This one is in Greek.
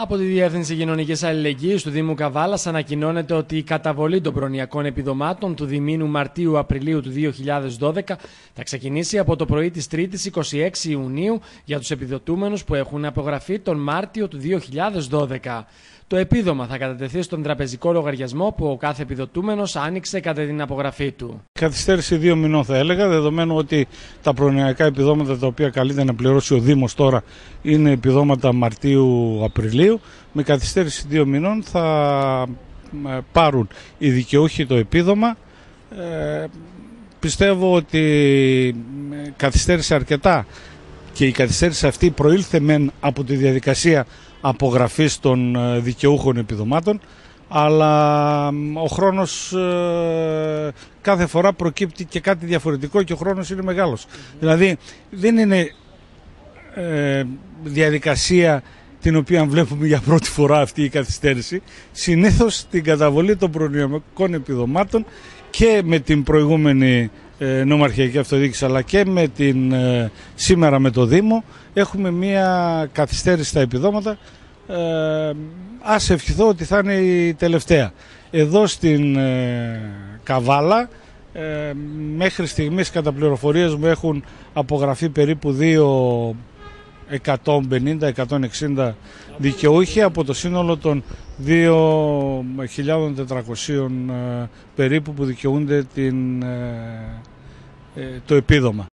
Από τη Διεύθυνση Κοινωνικής Αλληλεγγύης του Δήμου Καβάλας ανακοινώνεται ότι η καταβολή των προνοιακών επιδομάτων του διμήνου Μαρτίου-Απριλίου του 2012 θα ξεκινήσει από το πρωί της 3η 26 Ιουνίου για τους επιδοτούμενους που έχουν απογραφεί τον Μάρτιο του 2012. Το επίδομα θα κατατεθεί στον τραπεζικό λογαριασμό που ο κάθε επιδοτούμενος άνοιξε κατά την απογραφή του. Καθυστέρηση δύο μηνών θα έλεγα, δεδομένου ότι τα προνοιακά επιδόματα τα οποία καλείται να πληρώσει ο Δήμος τώρα είναι επιδόματα Μαρτίου-Απριλίου. Με καθυστέρηση δύο μηνών θα ε, πάρουν οι δικαιούχοι το επίδομα. Ε, πιστεύω ότι ε, καθυστέρησε αρκετά και η καθυστέρηση αυτή προήλθε μεν από τη διαδικασία απογραφής των ε, δικαιούχων επιδομάτων αλλά ο χρόνος ε, κάθε φορά προκύπτει και κάτι διαφορετικό και ο χρόνος είναι μεγάλος. Δηλαδή δεν είναι ε, διαδικασία την οποία βλέπουμε για πρώτη φορά αυτή η καθυστέρηση. Συνήθως την καταβολή των προνοιακών επιδομάτων και με την προηγούμενη ε, νομαρχιακή αυτοδιοίκηση αλλά και με την, ε, σήμερα με το Δήμο έχουμε μία καθυστέρηση στα επιδόματα ε, ας ευχηθώ ότι θα είναι η τελευταία εδώ στην ε, Καβάλα ε, μέχρι στιγμής κατά πληροφορίες μου έχουν απογραφεί περίπου 2.150-160 δικαιούχοι από το σύνολο των 2.400 περίπου που δικαιούνται την, το επίδομα.